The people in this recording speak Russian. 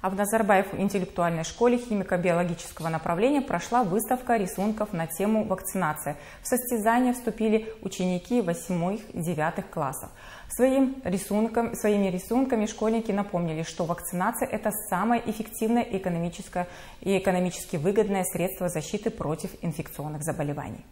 А в Назарбаев интеллектуальной школе химико-биологического направления прошла выставка рисунков на тему вакцинации. В состязание вступили ученики 8-9 классов. Своим рисунком, своими рисунками школьники напомнили, что вакцинация – это самое эффективное экономическое и экономически выгодное средство защиты против инфекционных заболеваний.